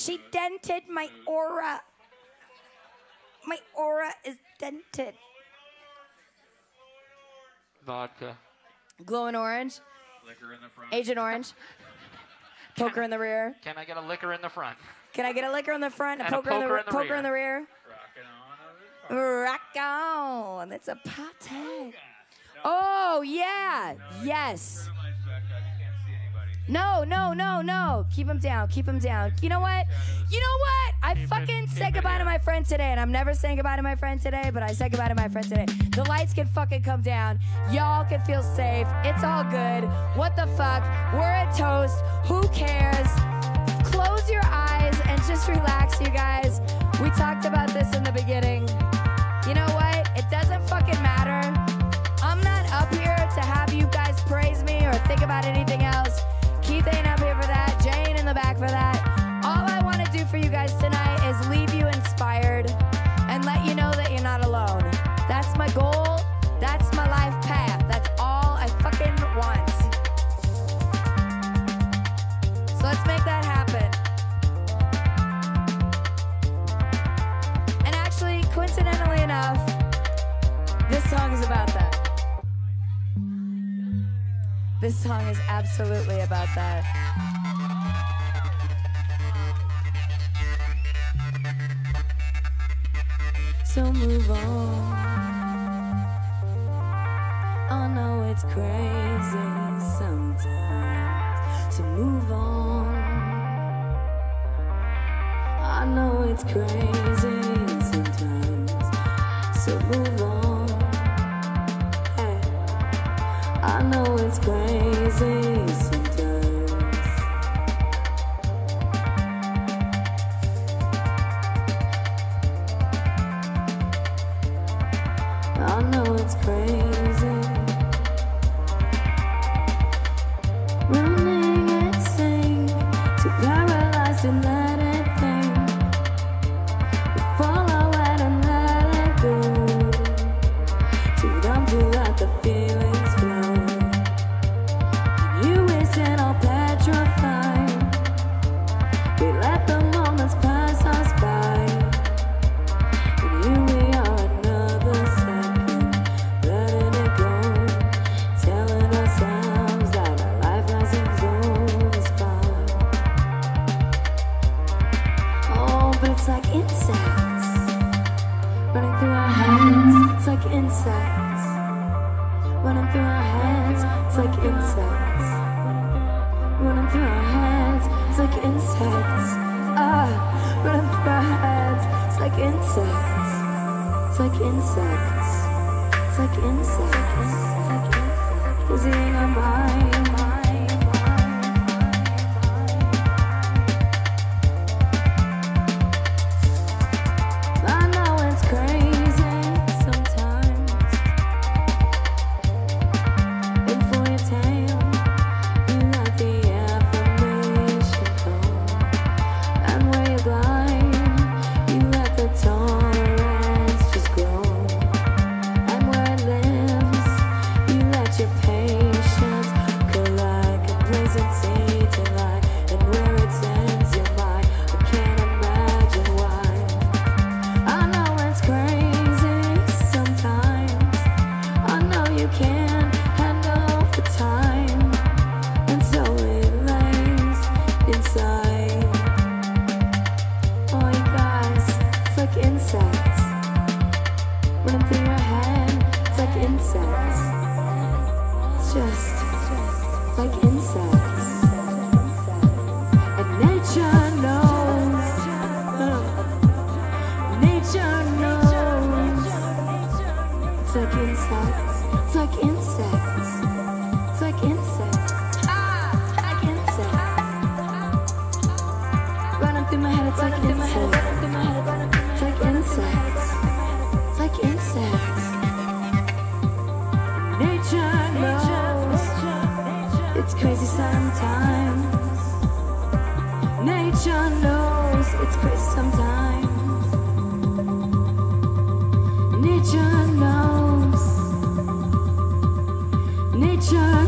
She dented my aura. My aura is dented. Vodka. Glowing orange, Liquor in the front. Agent Orange, poker in the rear. Can I get a liquor in the front? Can I get a liquor in the front, a And a poker, in, the, in the poker rear. in the rear? Rocking on. Rock on. It's a party. Oh, yeah. Yes. No, no, no, no. Keep him down. Keep him down. You know what? You know what? I fucking said goodbye to my friend today, and I'm never saying goodbye to my friend today, but I said goodbye to my friend today. The lights can fucking come down. Y'all can feel safe. It's all good. What the fuck? We're at Tost. Who cares? Close your eyes and just relax, you guys. We talked about this in the beginning. You know what? It doesn't fucking matter. I'm not up here to have you guys praise me or think about anything else. This song is absolutely about that. So move on. I know it's crazy sometimes. So move on. I know it's crazy I know it's crazy. Nature